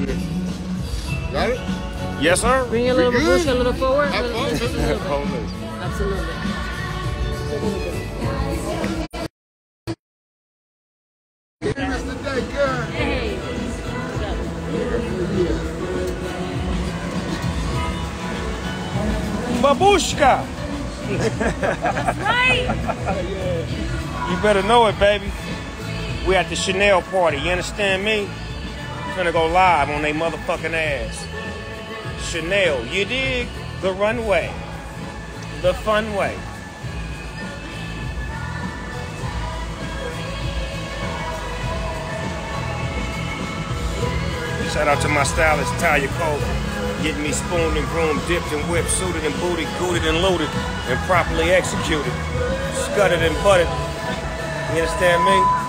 with it. Got it? Yes, sir. Bring your little We good. a little forward. Have fun. just a little bit. Hold it. Absolutely. Here's the. Hey. Babushka. Right. You better know it, baby. We at the Chanel party. You understand me? Finna go live on they motherfucking ass. Chanel, you dig? The runway. The fun way. Shout out to my stylist, Talia Cole. Getting me spooned and groomed, dipped and whipped, suited and booted, gooted and loaded, and properly executed. Scudded and butted. You understand me?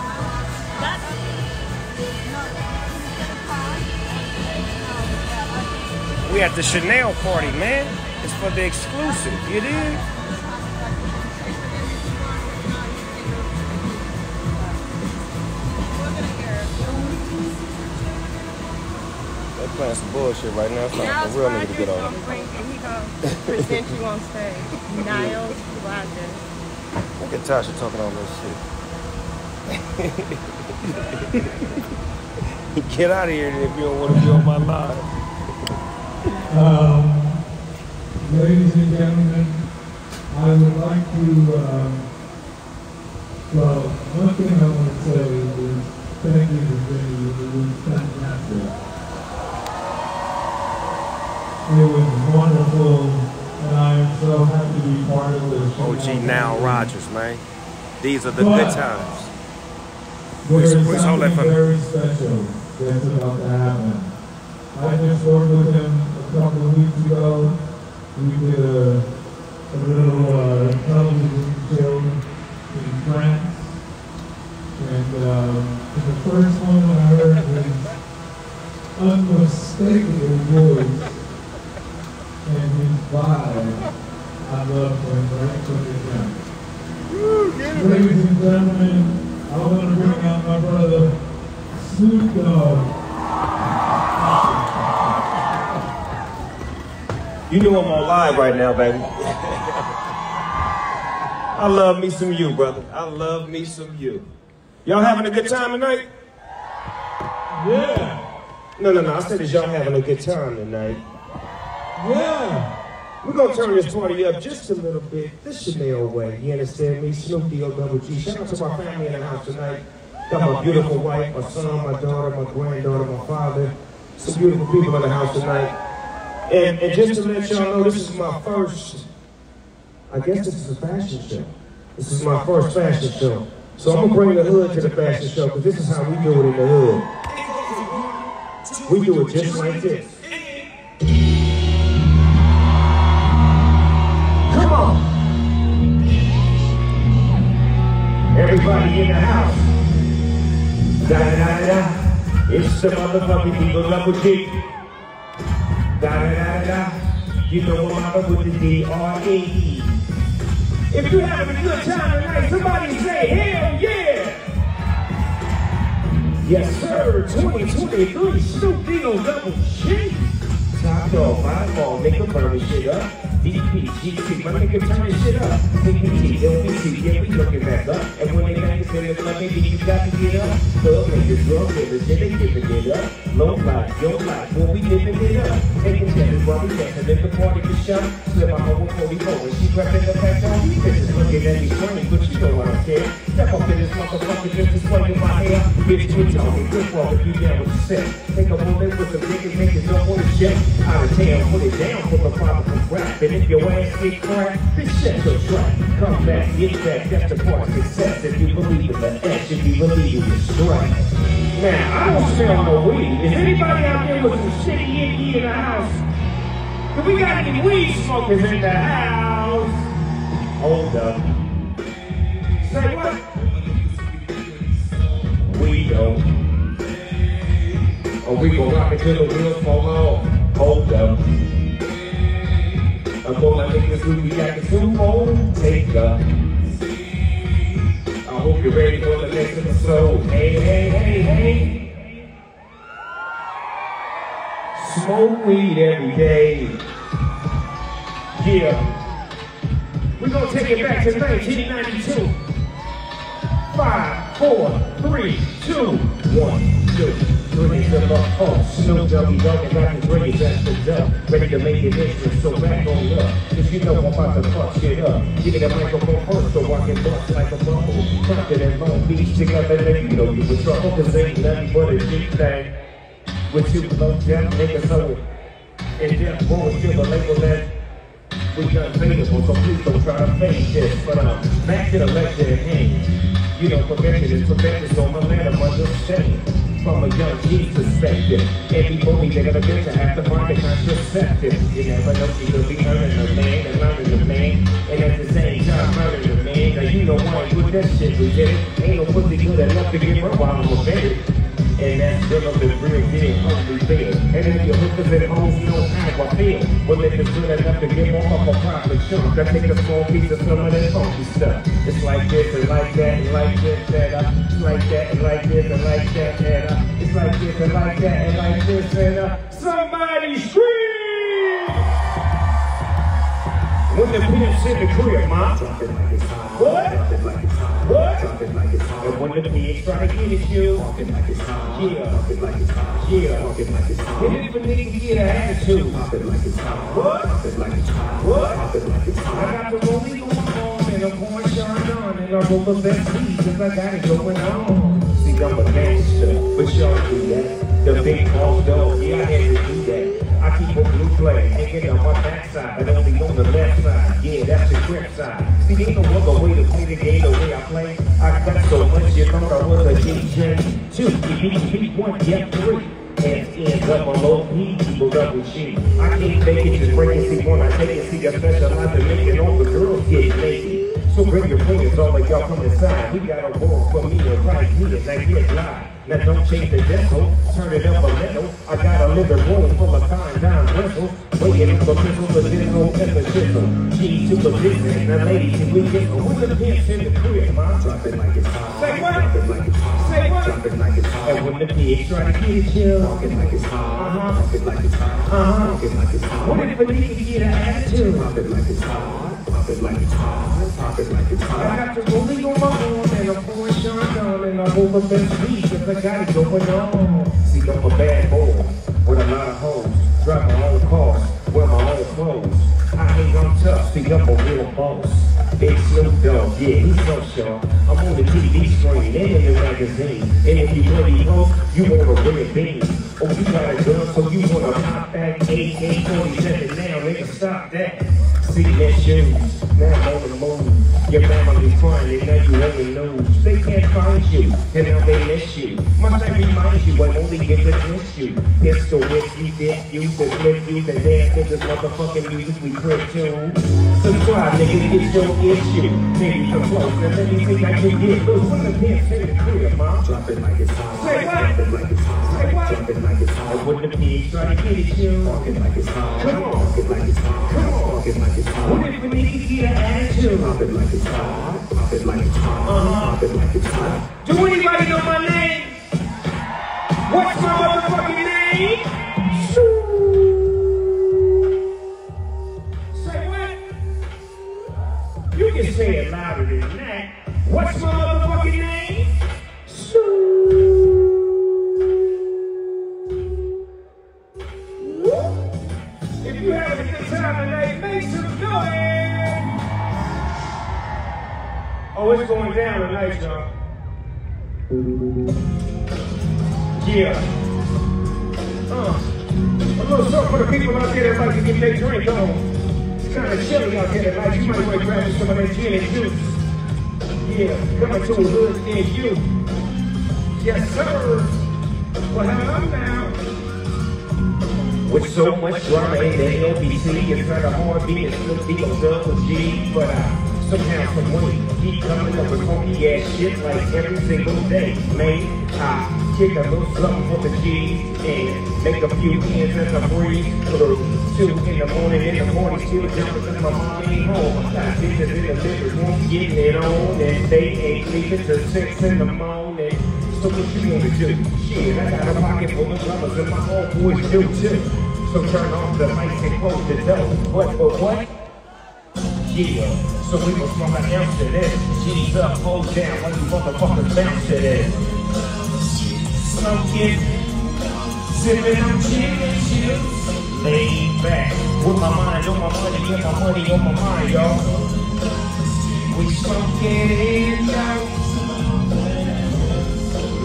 We at the Chanel party, man. It's for the exclusive. You dig? They playing some bullshit right now. It's not Niles a real nigga to get on. and he gonna present you on stage. Niles Rodgers. Look at Tasha talking all this shit. Get out of here if you don't want to be on my live. Um, Ladies and gentlemen, I would like to, um, well, one thing I want to say is thank you for being here. It was fantastic. It was wonderful, and I am so happy to be part of this. OG Nile Rodgers, man. These are the good times. There is Please- please hold that something for me. very special that's about to happen. I just worked with him couple of weeks ago. We did a, a little uh, television show in France. And um, the first one I heard was unmistakable voice and his vibe. I love him right from the jump. Ladies and gentlemen, I want to bring out my brother, Snoop Dogg. You know I'm on live right now, baby. I love me some you, brother. I love me some you. Y'all having a good time tonight? Yeah, No, no, no. I said, is y'all having a good time tonight? yeah. We're gonna turn this party up just a little bit, the Chanel way. You understand me? Snoop D O double G. Shout out to my family in the house tonight. Got my beautiful wife, my son, my daughter, my granddaughter, my father. Some beautiful people in the house tonight. And, and just to let y'all know, this is my first. I guess this is a fashion show. This is my first fashion show. So I'm gonna bring the hood to the fashion show because this is how we do it in the hood. We do it just like this. Come on. Everybody in the house. Da da da. It's the motherfucking Eagle Double G. Da da da. You know what I'm with the D-R-E. If you're having a good time tonight, somebody say hell yeah. Yes, sir. 2023 Snoop Dogg Double G. Top dog, five ball, nigga burn shit up. DP, GT, my nigga turn shit up. CPT, LPT, yeah, we looking back up. And when they you got to get up. Thug niggas, drug dealers, yeah, they giving it up. Low life, yo well, we living it up. Taking chances while we dancing in the party for show. Slip my home with 44, and she grabbing the back on me. Bitches looking at me funny, but you know I don't care. Step up in this motherfucker, just to swing in my hair. Bitch, twitch on me, quick walk if you down with the. Take a bullet with some niggas, niggas don't want to jet. Out of town, put it down for the problem from rap. And if your ass get cracked, bitch, shut your trap. Come back, get back, that's the part of success. If you believe in the S, if you believe in the strike. Now, I don't sell no weed. Is anybody out there with some shitty icky in the house? Do we got any weed smokers in the house? Hold up. Say what? We don't. Or we gon' rock it till the wheels fall off. Hold up. I'm gonna make this Super Bowl. Take up. Seat. I hope you're ready for the next episode. Hey, hey, hey, hey. Smoke weed every day. Yeah. We're gonna take it back to 1992. Five, four, three, two, one, two, oh, Snoop Doggy Dogg and is at the door. Ready to make it so back on up. Cause you know I'm about to fuck up. Give me the microphone first so I can bust like a bubble. Crafted in Long Beach, together, then you know you in trouble. Cause ain't nothing but a G thing. With you, low jump, nigga, so in depth, boy, still a label that we unavailable, so please don't try to fake this. But um, back to the at hand. You know, prevention is prevention, so I'm understanding. From a young G's perspective, every movie they're gonna get to have to find a contraceptive. You never know you could be earning a man and learning a man, and at the same time murdering a man. Now you know why with that shit we did it. Ain't no pussy good enough to get her while I'm offended. And that's still up in real deal, only feel. And if your hookers at home know how I feel. Well, if it's good enough to give them up a profit chunk, I take a small piece of some of that funky stuff. It's like this and like that and like this and uh, it's like that and like this and like that and uh, it's like this and like that and like this and uh, somebody scream! When the pimp's in the crib, ma. What? And when the pigs try to get you, yeah, yeah. And if a nigga get an attitude, eh? what? What? I got the rolling going on and I'm pouring shine on and I roll the best weed cause I got it going on. See, I'm a gangster, but y'all do that. The big boss dog, yeah, I had to do that. I keep a blue flag hanging on my backside, but only on the left side. Yeah, that's the grip side. See, ain't no other way to play the game the way I play. I got so much, you thought I was a DJ. Two, you beat me, one, yeah, three. Hands in, on low P, people double. I can't fake it, just break it, see when I take it, see I specialize in making all the girls get naked. So bring your friends, all of y'all come inside. We got a war for me and right here, now get live. Now don't change the disco, turn it up a little. I got a living room full of kind down bristles. Waiting for pistols, but there's no emphasis. G to business, now ladies, if we get with the pimps in the crib, ma. Drop it like it's hot. Say what? Drop it like it's hot. Say what? Drop it like it's hot. And when the pigs try to get you, talk it like it's hot. Uh-huh. Talk it like it's hot. Uh-huh. Talk it like it's hot. What if a nigga get an attitude? Drop it like it's hot. Pop it like it's hot. Pop it like it's hot. I got the rolling on my arm and I'm pouring on and I'm over best weed cause I got it going on. See, I'm a bad boy with a lot of hoes. Drive my own cars, wear my own clothes. I ain't on tough, see, I'm a real boss. Big Snoop Dogg, yeah, he's so sharp. I'm on the TV screen and in the magazine. And if you really broke, you want a red bean. Oh, you got a gun, so you want to pop that AK-47 now, nigga, stop that. See that shoes, now I'm on the move. Your family's crying, and now you on the news. They can't find you, and now they miss you. Must I remind you, I only get to miss you. Pistol with you, dip you, to flip you, to dance to this motherfucking music we quit to. Subscribe, nigga, get your issue. Maybe come and let me think I can get loose. When the pimp say the crib, mom. Drop it like it's hot. Say what? Drop it like it's hot. Say what? Drop it like it's hot. And when the pigs try to you. Talk like it's hot. Come on. Talk like it's hot. Come on. Talk like it's hot. What if a nigga get an attitude? Pop like it's hot. Pop like it's hot. Uh-huh. Pop like it's hot. Do anybody know my name? What's my motherfucking name? Little something for the people out there that like to get their drink on. It's kind of chilly out there tonight. You might want to grab some of that gin and juice. Yeah, coming to a hood near you. Yes, sir. Well, hello now. With so much drama in the LBC, it's kind of hard being Snoop D on double G, but I somehow, some way, keep coming up with funky ass shit like every single day, man. I kick a little something for the G's and make a few ends as I breathe through. Two in the morning, in the morning, still jumping cause my mom ain't home. I got bitches in the living room oh, getting it on, and they ain't leaving till six in the morning. So what you wanna do? Shit, I got a pocket full of drummers and my homeboys do too. So turn off the lights and close the door. What, what, what? Yeah, so we gon' smoke an ounce of this. G's up, hold down, while you motherfuckers bounce to this. Smoking, sipping on and chips. Laid back, with my mind on my money, and my money on my mind, y'all. We smoking it out.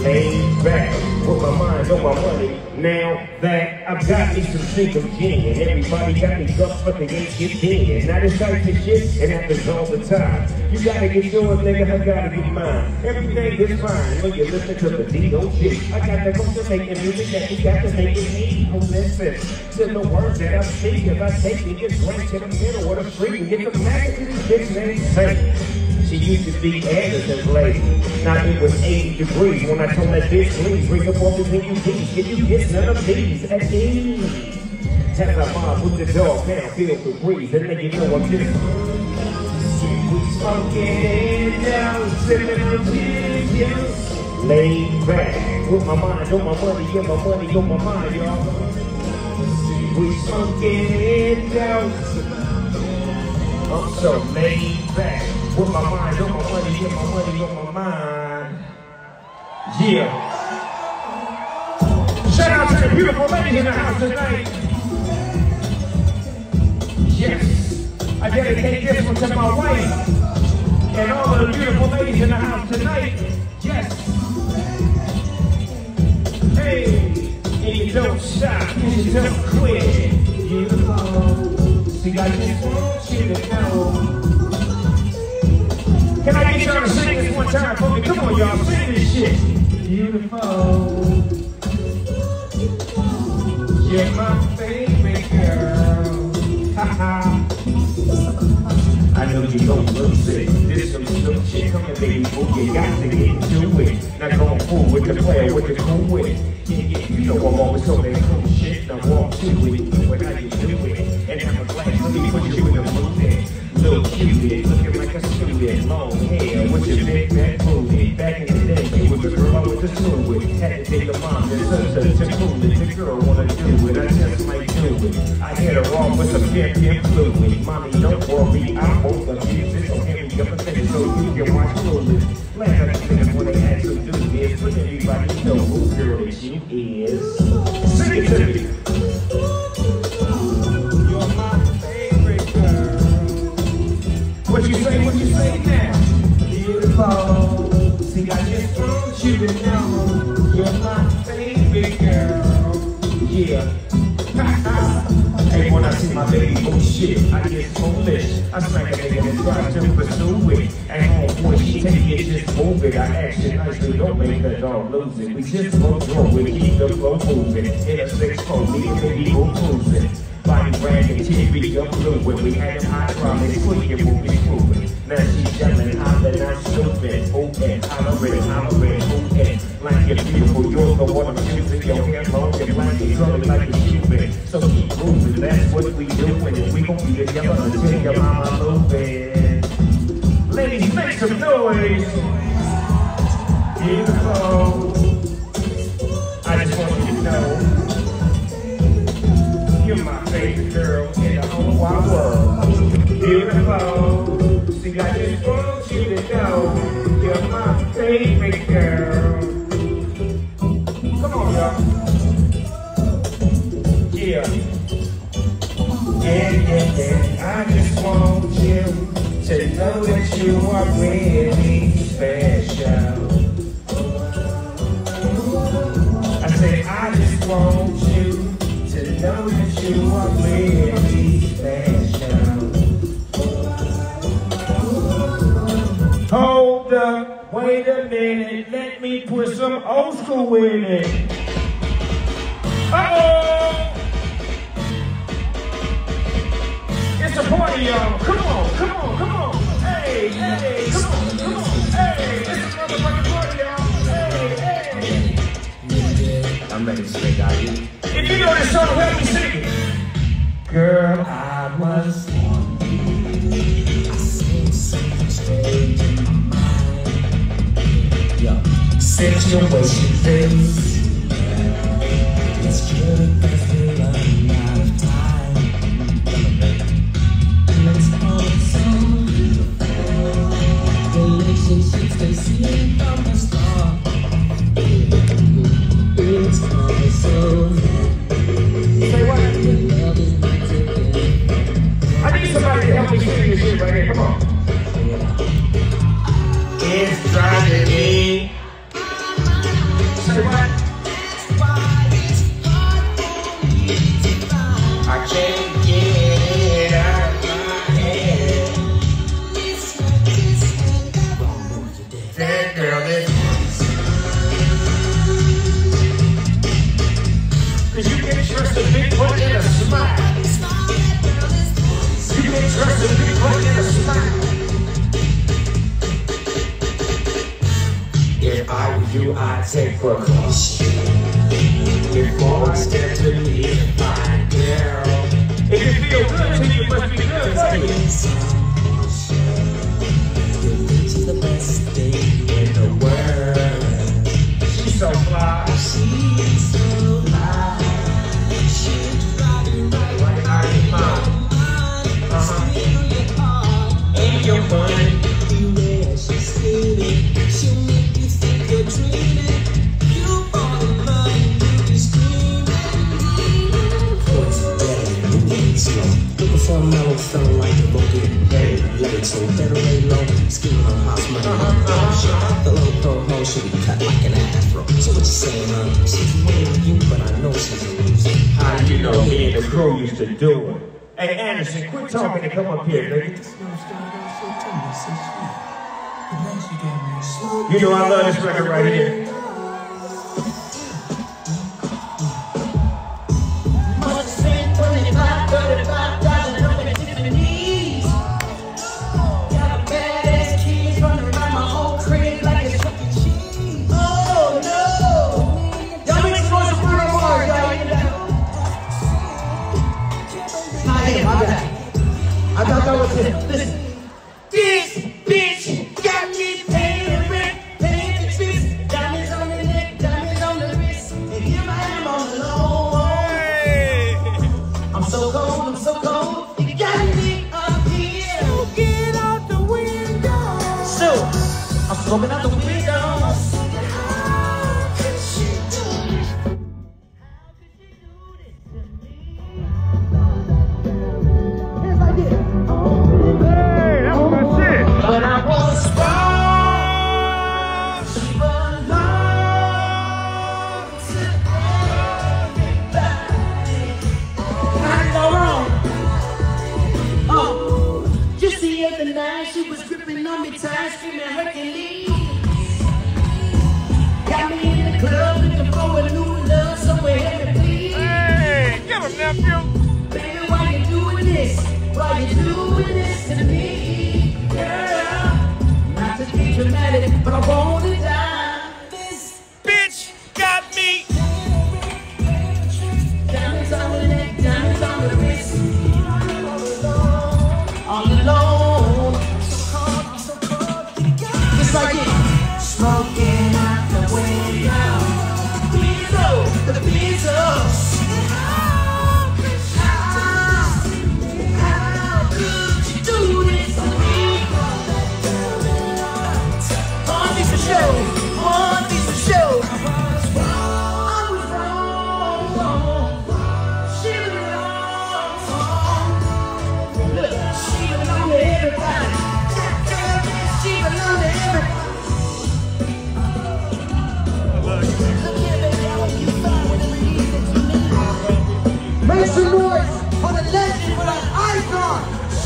Laid back, with my mind on my money. Now that I've got me some single gin, and everybody got me guts, but they ain't get in. Now this type of shit, it happens all the time. You gotta get yours, nigga, I gotta get mine. Everything is fine when you listen to the D.O.G. I got the most making music that we got to make it me. Oh, Who listens to the words that I speak? If I take it, get drunk to the middle of the street and get the back to this safe. She used to be Anderson lady. Now it was 80 degrees when I told that bitch, please bring up all you UPs. Can you get none of these at ease? As I mob with the dog, now feel the breeze. And then you know I'm just we smoking down, sipping on yeah. Laid back, with my mind on my money, yeah, my money on my mind, y'all. We smoking down. I'm so laid back, with my mind on my money, yeah, my money on my mind. Yeah. Shout out to the beautiful ladies in the house tonight. Yes, I dedicate this one to my wife and all of the beautiful ladies in the house tonight. Yes. Hey, and you don't stop, and you don't quit. You know, see, I just want you to know. Y'all to sing this one time for me? Come on, y'all, sing this shit. Beautiful. You're my favorite girl. Ha ha. I know you gon' lose it. This some snoop shit coming, baby. You got to get into it. Not going fool with the player, with the cool with. Yeah, you know I'm always on that cool shit. Now walk to it, it how you do it. The school with. Had to take a mom and sister to cool it. The girl wanna do it, I just might do it. I hit her off with some pimp fluid. Mommy, don't nigga and try to pursue it. And homeboy, she take it, just move it. I act it nicely, don't make the dog lose it. We just go through it, keep the flow moving. In a six four, me and baby go cruising. Body brand and TV up fluid. We had them hydraulics, squeaking, moving, moving. Now she's yelling, I'm stupid. Oh, okay, hollering, hollering, okay. Oh, Like you're beautiful, you're the one I'm choosing. Your hair long and black and curly like a Cupid. So keep moving, that's what we doing. And we gon' be together until your mama moving. Ladies, make some noise. Beautiful. I just want you to know. You're my favorite girl in the whole wide world. Beautiful. See, I just want you to know you're my favorite Uh-oh! It's a party, y'all. Come on, come on, come on. Hey, hey, come on, come on. Hey, it's a motherfucking party, y'all. Hey, hey. I'm ready to sing, out here. If you know this song, help me sing it. Girl, I was Situation. It's true, I feel I'm not so fly. she's so fly. She's riding right out of your mind. Uh-huh. In your mind. Beware, she's stealing. She'll make you think you're dreaming. You fall in love, you be screaming. Looking for a mellow like a boogie dick so thoroughly low. Scheme on house money, uh -huh, uh. The low throw hoe should be cut like an afro. So what you saying, huh? She's mean to you, but I know she's a loser. How you know me and the crew used to do it? Hey, Anderson, quit talking and come up here, baby. This girl started off so tender, so sweet. The last you gave me a. You know I love this record right here.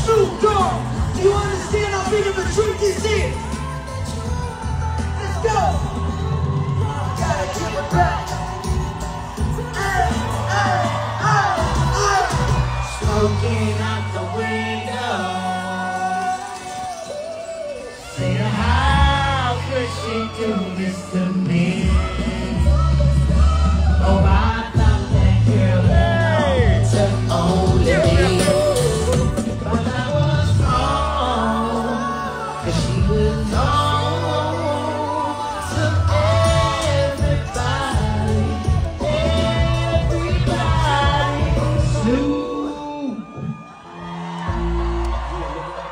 shoot, dog. Do you understand how big of a treat?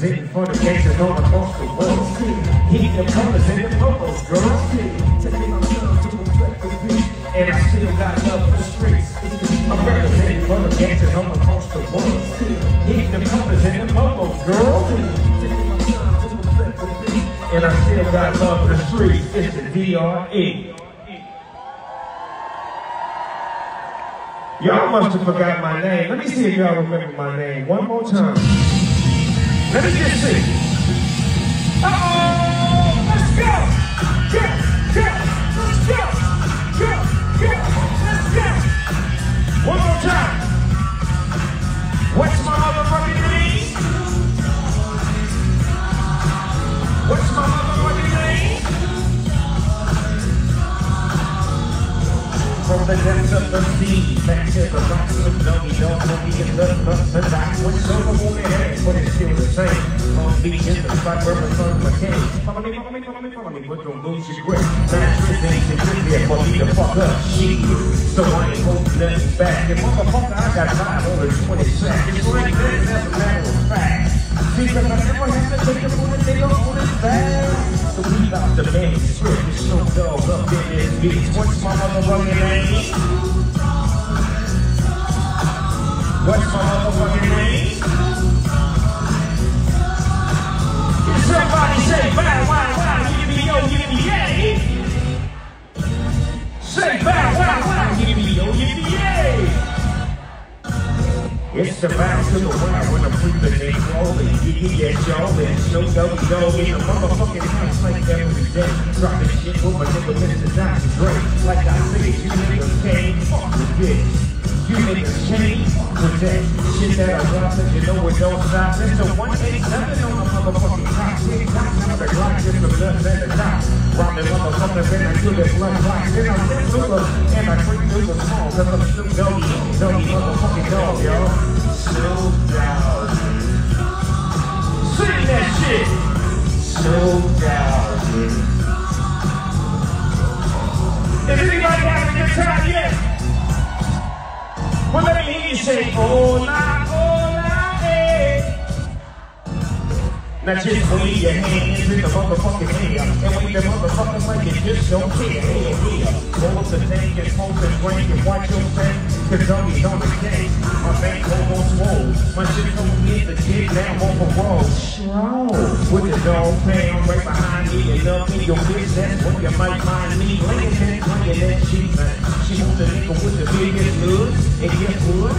Representing for the gangsters all across the world. Heat the colors in the purples, girl. Taking my time to perfect the beat. And I still got love for the streets. I'm representing for the gangsters across the world. Heat the colors in the purples, girl. Taking my time to perfect the beat. And I still got love for the streets. It's the DRE. Y'all must have forgot my name. Let me see if y'all remember my name one more time. Let me see. Uh-oh! Let's go! Go! Go! Let's go! Go! Go! Let's go! One more time. What's my motherfucking name? What's my motherfucking name? From the depths of the sea, the rocks you don't want me in the love the dock. What's over on the head, but it's still the same. Long Beach in the spot where the sun became. For me to fuck up. So I ain't holding nothing back. And motherfucker, I got five over 20 sacks. It's like that, that's a matter of fact. Cause I never had to take a bullet, they don't want it back. So we make it strip, it's so dog up in this beach. What's my motherfucking name? What's my motherfucking name? Somebody say bow wow wow, give me yo, give me yay? Say bow wow wow, give me yo, give me yay? It's the bounce to the wild when I'm creeping and crawling. You can get y'all in. Snoop Doggy Dogg in the motherfucking house like every day. Dropping shit with my nigga Mr. Dr. Dre. Like I said, you niggas can't fuck with this. Can't fuck with that. Shit that I drop that you know it don't stop. It's a 187 on the motherfucking top. Tick tock, now the Glock just the blood at the top. Robbing motherfuckers and I do the blood rock. Then I rip through the and I creep through the small. Cause I'm Snoop Doggy, Doggy motherfucking dog, y'all. Snoop Dogg. Sing that shit. Snoop Dogg. Is anybody having a good time yet? Let me hear you say, hola, hola, eh. Now just wave your hands in the motherfucking air And wave the motherfuckers like you just don't care Hey, roll up the tank and smoke and drink and watch your thing Cause on the game My bank swole My shit don't get the kid down on the road With the dog pound right behind me And up in your bitch, that's what you might find me Laying that, laying that shit, man She want the nigga with the biggest nuts And guess what?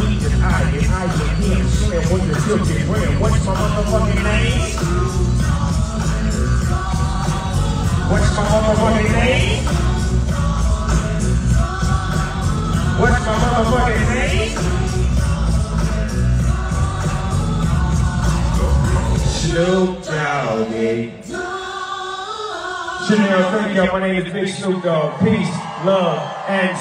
We just I and I and him Slam with the silky brand What's my motherfucking name? What's my motherfucking name? What's my motherfucking name? Snoop Doggy. Chanel, thank y'all. My name is Big Snoop Dogg. Peace, love, and